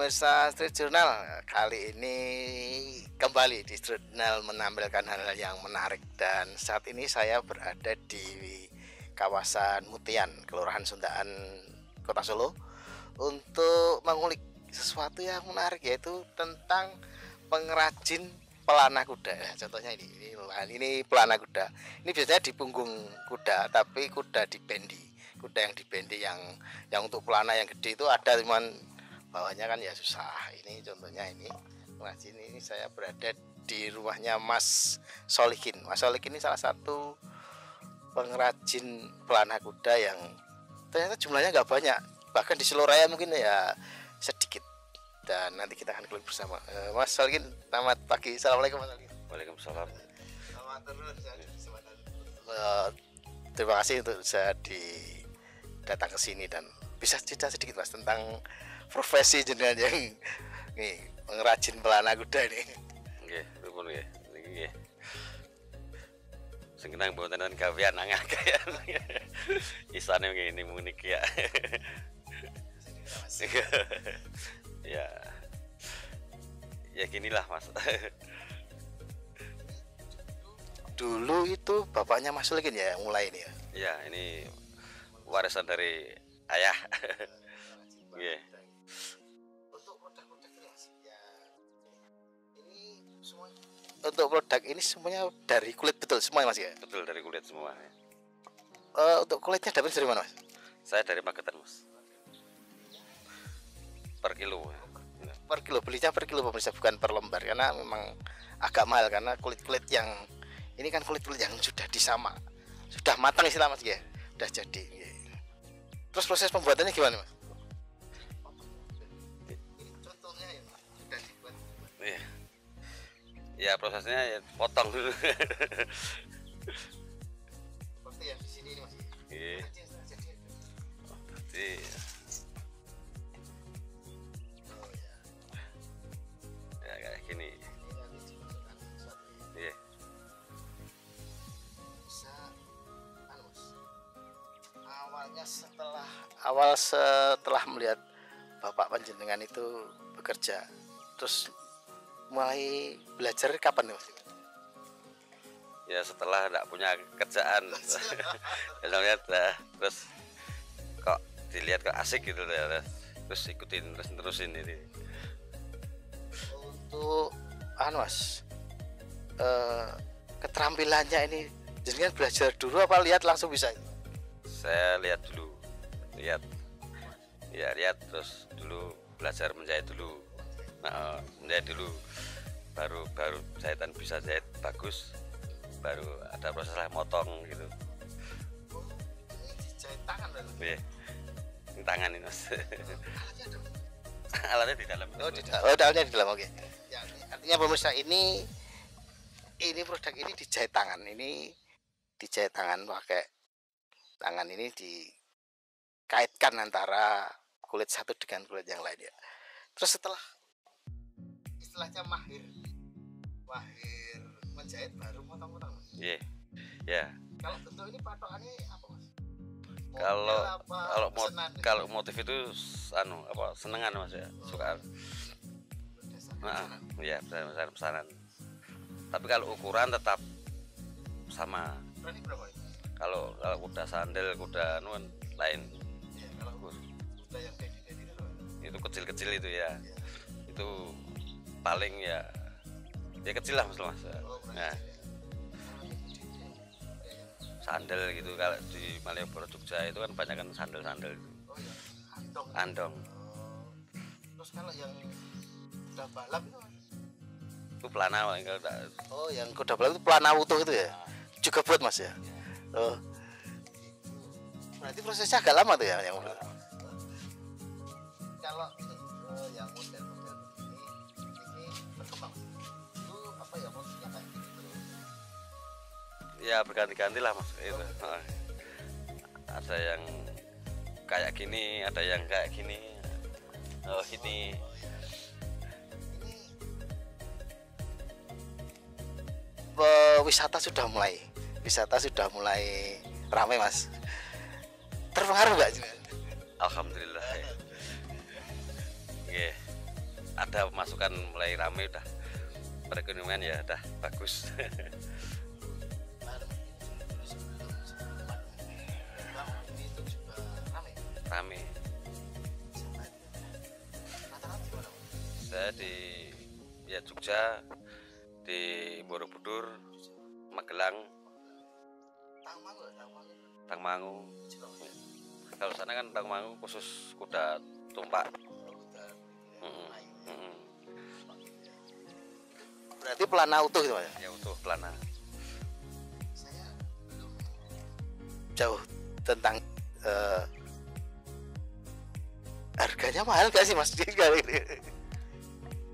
Pemirsa Street Journal. Kali ini kembali di Street Journal menampilkan hal-hal yang menarik. Dan saat ini saya berada di kawasan Mutian Kelurahan Sundaan Kota Solo Untuk mengulik sesuatu yang menarik yaitu tentang pengrajin pelana kuda. Contohnya ini ini, ini pelana kuda. Ini biasanya di punggung kuda tapi kuda di bendi kuda yang di bendi yang yang untuk pelana yang gede itu ada cuman bawahnya kan ya susah. Ini contohnya ini. Pengrajin ini saya berada di rumahnya Mas Solikin Mas Solikin ini salah satu pengrajin pelana kuda yang ternyata jumlahnya nggak banyak. Bahkan di seluruh raya mungkin ya sedikit. Dan nanti kita akan klik bersama. Uh, Mas Solkin selamat pagi. Assalamualaikum Mas Solkin Waalaikumsalam. Selamat uh, terima kasih untuk saya di datang ke sini dan bisa cerita sedikit Mas tentang profesi jenengan yang nih pengrajin pelana kuda ini. Nggih pripun nggih. Niki nggih. Sing kenang mboten gawean anggakean isane ngene muni ya. Ya. Ya ginilah mas. Dulu itu bapaknya Mas Sulikin ya yang mulai ini ya? Ya ini warisan dari ayah. Yeah. Ini semua untuk produk ini semuanya dari kulit betul semuanya mas ya? Betul dari kulit semua ya. uh, untuk kulitnya dapat dari mana mas? Saya dari Magetan mas. Per kilo per kilo belinya per kilo pemirsa bukan per lembar karena memang agak mahal karena kulit kulit yang ini kan kulit kulit yang sudah disama sudah matang istilah mas ya? Sudah jadi ya. terus proses pembuatannya gimana mas ya prosesnya ya potong dulu seperti yang di sini ini mas. Iya. Jadi. Oh ya. Ya. Kayak gini. Ya. iya. Bisa anu awalnya setelah awal setelah melihat bapak panjenengan itu bekerja terus mulai belajar kapan nih mas? Ya setelah tidak punya kerjaan. Ya lihat lah terus kok dilihat kok asik gitu ya. Terus ikutin terus terusin ini. Untuk anu mas eh, keterampilannya ini jenengan belajar dulu apa lihat langsung bisa? Saya lihat dulu lihat. Ya lihat terus dulu belajar menjahit dulu nah, menjahit dulu. Baru baru jahitan bisa jahit bagus. Baru ada proses lah motong gitu. Ini dijahit tangan berarti. Iya. ini tangan ini mas. Alatnya alatnya di dalam. Oh di dalam. Oh dalamnya di dalam oke. Ya, ini- artinya pemirsa ini ini produk ini dijahit tangan. Ini dijahit tangan pakai tangan ini dikaitkan antara kulit satu dengan kulit yang lain ya terus setelah istilahnya mahir mahir menjahit baru potong-potong Mas. iya ya kalau bentuk ini patokannya apa mas Kalau- kalau mo- pesanan? kalau motif itu anu apa senengan mas ya suka Dasar nah, pesanan. ya pesanan pesanan tapi kalau ukuran tetap sama berapa itu? kalau kalau kuda sandal kuda anu kan lain Ya, kalau udah yang berapa? itu kecil-kecil itu ya Ya. itu paling ya ya kecil lah mas mas Oh, berarti ya ya. Kalau sandal gitu kalau di Malioboro Jogja itu kan banyak kan sandal-sandal itu Oh ya, andong. andong Oh. Terus kalau yang udah balap itu itu pelana kalau tak Oh, yang kuda balap itu pelana utuh itu ya? Juga buat Mas ya? Oh. Berarti prosesnya agak lama tuh ya yang Kalau ini oh, yang model-model ya berganti-ganti lah mas itu. Ada yang kayak gini ada yang kayak gini. Oh ini. Wisata sudah mulai. Wisata sudah mulai ramai mas. Terpengaruh nggak alhamdulillah ya. Nggih. Ada masukan mulai rame udah. Perekonomian ya udah bagus. Di ya Jogja, di Borobudur, Magelang, Tangmangu. Kalau sana kan Tangmangu khusus kuda tumpak. Mm-mm, mm-mm. Berarti pelana utuh itu Mas. Ya utuh pelana. Jauh tentang eh, harganya mahal gak sih Mas di kali ini?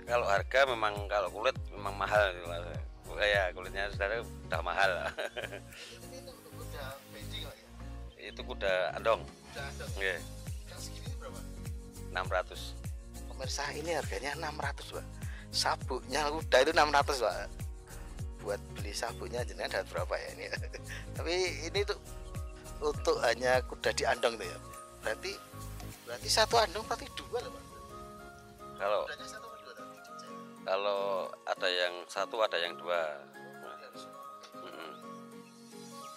Kalau harga memang kalau kulit memang mahal gitu. Ya kulitnya saudara udah mahal. Itu kuda andong. Nggih, 600. Pemirsa ini harganya 600 Pak. Sabuknya kuda itu 600 Pak. Buat beli sabuknya jenengan dapat berapa ya ini? Tapi ini tuh untuk hanya kuda di andong tuh ya. Berarti berarti satu andong berarti dua loh Pak. Kalau Kudanya satu? Kalau ada yang satu ada yang dua. Mm-mm.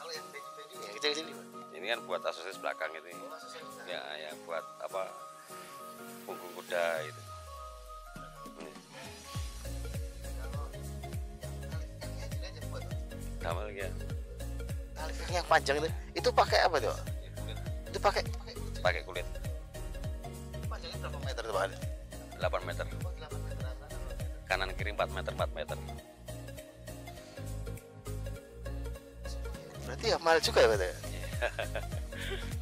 Kalau yang kecil-kecil ini. Ini kan buat aksesoris belakang itu. Ya, ya buat apa? Punggung kuda itu. Ini, Gamal ya. Tali yang panjang itu itu pakai apa tuh? Itu pakai pakai kulit panjangnya berapa meter tuh Pak? 8 meter. Oh, 8 meteran. Kanan kiri 4 meter 4 meter. Berarti ya mahal juga ya Pak?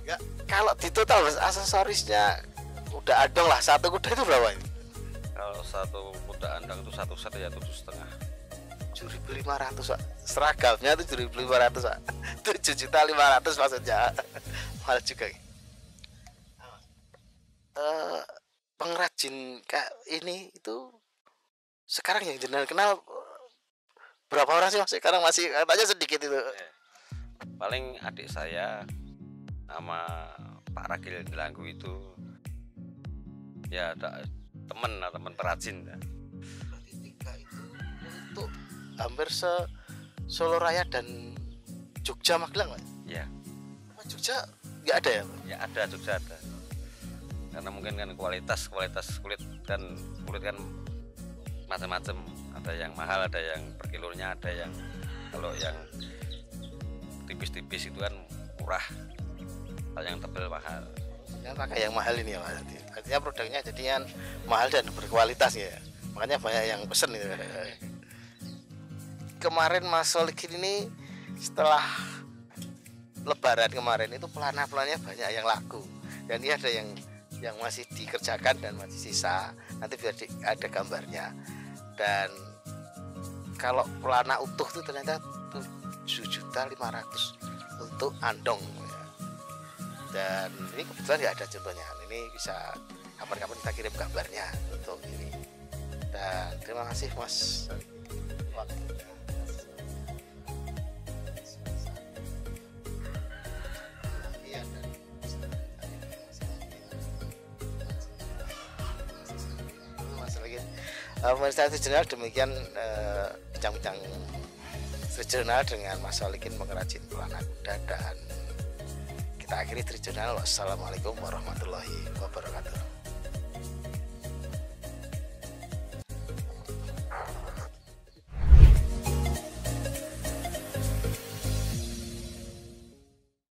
ya? Kalau di total Mas, aksesorisnya udah adong lah satu kuda itu berapa ini? Kalau satu kuda andang itu satu set ya tujuh setengah. 7.500 Pak. Seragamnya 7.500 Pak. 7 juta 500 maksudnya. Mahal juga. Eh pengrajin kayak ini itu sekarang yang jenengan kenal eh, berapa orang sih Mas? Sekarang masih katanya sedikit itu. Paling adik saya sama Pak Ragil Delanggu itu ya ada temen lah, temen perajin ya. Berarti tiga itu untuk hampir se Solo Raya dan Jogja Magelang Pak. Ya, Apa Jogja nggak ada ya Pak? ya ada Jogja ada. Karena mungkin kan kualitas kualitas kulit kan kulit kan macam-macam. Ada yang mahal, ada yang per kilonya, ada yang kalau yang tipis-tipis itu kan murah. Kalau yang tebel mahal. Jangan pakai yang mahal ini ya Mas. Artinya produknya jadinya mahal dan berkualitas ya. Makanya banyak yang pesen itu. Kemarin Mas Solikin ini setelah Lebaran kemarin itu pelana-pelannya banyak yang laku dan ini ada yang yang masih dikerjakan dan masih sisa nanti biar ada gambarnya dan kalau pelana utuh itu ternyata 7 juta 500 untuk andong ya. Dan ini kebetulan nggak ada contohnya. Ini bisa kapan-kapan kita kirim gambarnya untuk ini. Dan terima kasih mas. Waktunya Pemirsa Jurnal demikian eh, bincang-bincang Jurnal dengan Mas Solikin pengrajin pelana kuda dan kita akhiri Trijunal wassalamualaikum warahmatullahi wabarakatuh